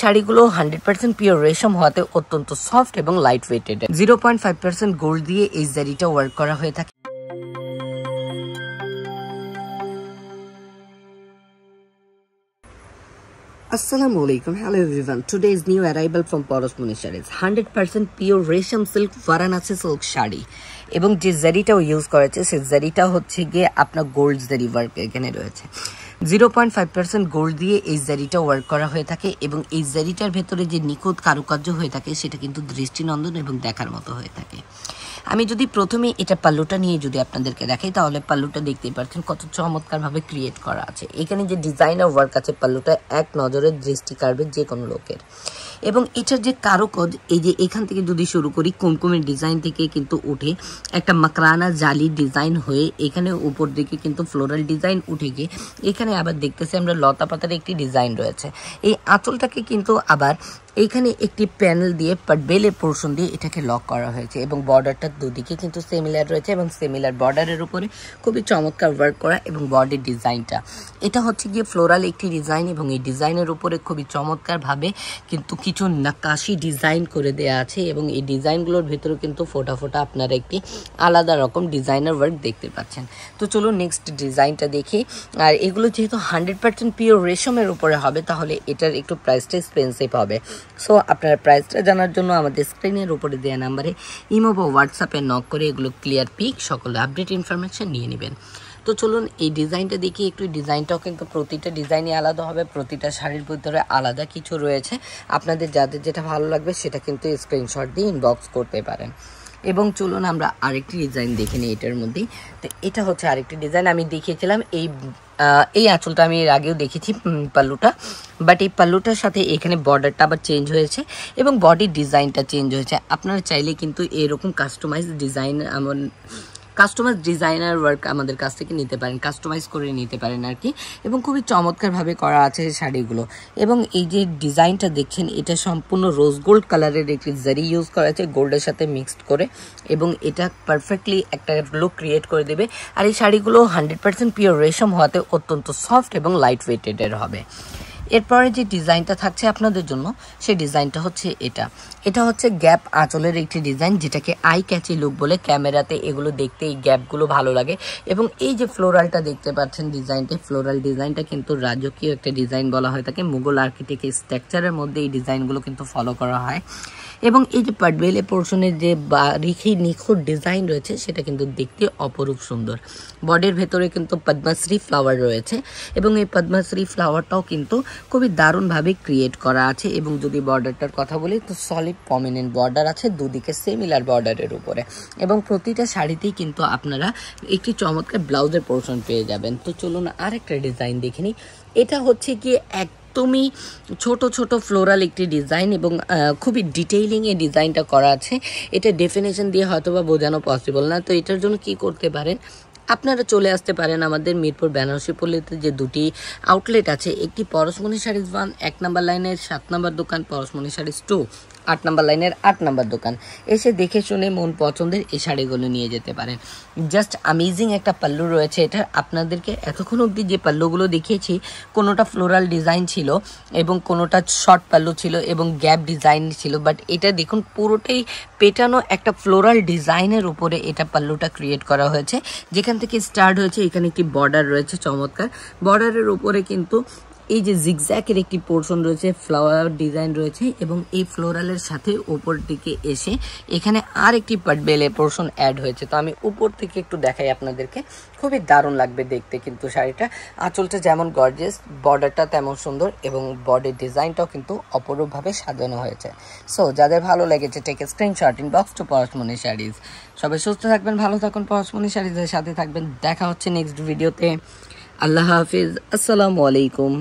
শাড়িগুলো hundred percent pure রেশম হওয়াতে অত্যন্ত সফট এবং light weighted zero point percent gold দিয়ে এই জারিটা ওয়ার্ক করা হয়ে থাকে Assalamu alaikum. Hello everyone. Today is new arrival from Poros Muni Sarees. 100% pure রেশম সিল্ক শাড়ি এবং যে জারিটাও ইউজ করেছে সেই জারিটা হচ্ছে গিয়ে আপনার গোল্ড জারি ওয়ার্ক এখানে রয়েছে zero point five percent gold দিয়ে এই জারিটা ওয়ার্ক করা হয়ে থাকে এবং এই জারিটার ভেতরে যে নিখুঁত কারুকার্য হয়ে থাকে সেটা কিন্তু দৃষ্টিনন্দন এবং দেখার মতো হয়ে থাকে। আমি যদি প্রথমে এটা পাল্লুটা নিয়ে যদি আপনাদেরকে দেখাই, তাহলে পাল্লুটা দেখতেই পাচ্ছেন কত চমৎকারভাবে ক্রিয়েট করা আছে। এখানে যে ডিজাইন ডিজাইনার ওয়ার্ক আছে, পাল্লুটা এক নজরের দৃষ্টি কাড়বে যে কোনো লোকের। এবং এটার যে কারুকজ এই যে এখান থেকে যদি শুরু করি, কুমকুমের ডিজাইন থেকে কিন্তু উঠে একটা মাকরানা জালি ডিজাইন হয়ে এখানে উপর দিকে কিন্তু ফ্লোরাল ডিজাইন উঠে গিয়ে এখানে আবার দেখতেছি আমরা লতা পাতার একটি ডিজাইন রয়েছে। এই আঁচলটাকে কিন্তু আবার এইখানে একটি প্যানেল দিয়ে বেলের পোর্শন দিয়ে এটাকে লক করা হয়েছে এবং বর্ডারটার দুদিকে কিন্তু সিমিলার রয়েছে এবং সিমিলার বর্ডারের উপরে খুবই চমৎকার ওয়ার্ক করা এবং বডির ডিজাইনটা এটা হচ্ছে গিয়ে ফ্লোরাল একটি ডিজাইন এবং এই ডিজাইনের উপরে খুবই চমৎকারভাবে কিন্তু কিছু নাকাশি ডিজাইন করে দেওয়া আছে এবং এই ডিজাইনগুলোর ভেতরে কিন্তু ফোটা ফোটা আপনারা একটি আলাদা রকম ডিজাইনার ওয়ার্ক দেখতে পাচ্ছেন। তো চলুন নেক্সট ডিজাইনটা দেখি। আর এগুলো যেহেতু হান্ড্রেড পার্সেন্ট পিওর রেশমের উপরে হবে, তাহলে এটার একটু প্রাইসটা এক্সপেন্সিভ হবে। সো আপনার প্রাইসটা জানার জন্য আমাদের স্ক্রিনের উপরে দেওয়া নাম্বারে ইমো বা হোয়াটসঅ্যাপে নক করে এগুলো ক্লিয়ার পিক সকল আপডেট ইনফরমেশন নিয়ে নেবেন। তো চলুন এই ডিজাইনটা দেখি, একটু ডিজাইনটাও কিন্তু প্রতিটা ডিজাইনই আলাদা হবে, প্রতিটা শাড়ির ভিতরে আলাদা কিছু রয়েছে। আপনাদের যাদের যেটা ভালো লাগবে সেটা কিন্তু স্ক্রিনশট দিয়ে ইনবক্স করতে পারেন। এবং চলুন আমরা আরেকটি ডিজাইন দেখে নিই এটার মধ্যেই। তো এটা হচ্ছে আরেকটি ডিজাইন, আমি দেখিয়েছিলাম। এই এই আঁচলটা আমি এর আগেও দেখেছি পাল্লুটা। বাট এই পাল্লুটার সাথে এখানে বর্ডারটা আবার চেঞ্জ হয়েছে এবং বডির ডিজাইনটা চেঞ্জ হয়েছে। আপনারা চাইলে কিন্তু এরকম কাস্টমাইজ ডিজাইন এমন কাস্টমাইজ ডিজাইনার ওয়ার্ক আমাদের কাছ থেকে নিতে পারেন কাস্টমাইজ করে নিতে পারেন আর কি। এবং খুবই চমৎকারভাবে করা আছে শাড়িগুলো। এবং এই যে ডিজাইনটা দেখছেন এটা সম্পূর্ণ রোজ গোল্ড কালারের একটি জারি ইউজ করা আছে গোল্ডের সাথে মিক্সড করে। এবং এটা পারফেক্টলি একটা লুক ক্রিয়েট করে দেবে। আর এই শাড়িগুলো হান্ড্রেড পার্সেন্ট পিওর রেশম হওয়াতে অত্যন্ত সফট এবং লাইট ওয়েটেডের হবে। এরপরে যে ডিজাইনটা থাকছে আপনাদের জন্য, সেই ডিজাইনটা হচ্ছে এটা। এটা হচ্ছে গ্যাপ আঁচলের একটি ডিজাইন, যেটাকে আই ক্যাচি লুক বলে ক্যামেরাতে এগুলো দেখতে এই গ্যাপগুলো ভালো লাগে। এবং এই যে ফ্লোরালটা দেখতে পাচ্ছেন ডিজাইনটা, ফ্লোরাল ডিজাইনটা কিন্তু রাজকীয় একটা ডিজাইন বলা হয় থাকে মুঘল আর্কিটেক্ট স্ট্রাকচারের মধ্যে এই ডিজাইনগুলো কিন্তু ফলো করা হয়। এবং এই যে পাটবেলে পোর্শনের যে বারিখি নিখুঁত ডিজাইন রয়েছে, সেটা কিন্তু দেখতে অপরূপ সুন্দর। বডির ভেতরে কিন্তু পদ্মাশ্রী ফ্লাওয়ার রয়েছে। এবং এই পদ্মাশ্রী ফ্লাওয়ারটাও কিন্তু খুবই দারুণভাবে ক্রিয়েট করা আছে এবং যদি বর্ডারটার কথা বলি, তো সলিড পমিনেন্ট বর্ডার আছে, দুদিকে সিমিলার বর্ডারের উপরে। এবং প্রতিটা শাড়িতেই কিন্তু আপনারা একটি চমৎকার ব্লাউজের পোর্শন পেয়ে যাবেন। তো চলুন আরেকটা ডিজাইন দেখে নিই। এটা হচ্ছে কি এক একদমই ছোট ছোট ফ্লোরাল একটি ডিজাইন এবং খুবই ডিটেইলিংয়ে ডিজাইনটা করা আছে। এটা ডেফিনেশন দিয়ে হয়তো বা বোঝানো পসিবল না। তো এটার জন্য কি করতে পারেন? আপনারা চলে আসতে পারেন আমাদের মিরপুর বেনারসি পল্লীতে যে দুটি আউটলেট আছে, একটি পরশমণি শাড়িজ ওয়ান এক নাম্বার লাইনের সাত নাম্বার দোকান পরশমণি শাড়িজ টু আট নম্বর লাইনের আট নম্বর দোকান। এসে দেখে শুনে মন পছন্দের এই শাড়িগুলো নিয়ে যেতে পারেন। জাস্ট আমেজিং একটা পাল্লু রয়েছে এটা। আপনাদেরকে এতক্ষণ অবধি যে পাল্লুগুলো দেখিয়েছি, কোনোটা ফ্লোরাল ডিজাইন ছিল এবং কোনোটা শর্ট পাল্লু ছিল এবং গ্যাপ ডিজাইন ছিল বাট এটা দেখুন পুরোটাই পেটানো একটা ফ্লোরাল ডিজাইনের উপরে এটা পাল্লুটা ক্রিয়েট করা হয়েছে। যেখান থেকে স্টার্ট হয়েছে, এখানে একটি বর্ডার রয়েছে, চমৎকার। বর্ডারের উপরে কিন্তু এই যে জিগজ্যাকের একটি পোর্শন রয়েছে ফ্লাওয়ার ডিজাইন রয়েছে এবং এই ফ্লোরালের সাথে উপর দিকে এসে এখানে আর একটি বেলে পোর্শন অ্যাড হয়েছে। তো আমি উপর থেকে একটু দেখাই আপনাদেরকে। খুবই দারুণ লাগবে দেখতে কিন্তু শাড়িটা। আঁচলটা যেমন গর্জেস বর্ডারটা তেমন সুন্দর এবং বডির ডিজাইনটাও কিন্তু অপরূপভাবে সাজানো হয়েছে। সো যাদের ভালো লেগেছে take screenshot inbox to Parashmoni Sarees সবাই সুস্থ থাকবেন, ভালো থাকুন পরশমণি শাড়িজের সাথে থাকবেন। দেখা হচ্ছে নেক্সট ভিডিওতে আল্লাহ হাফিজ। আসসালামু আলাইকুম।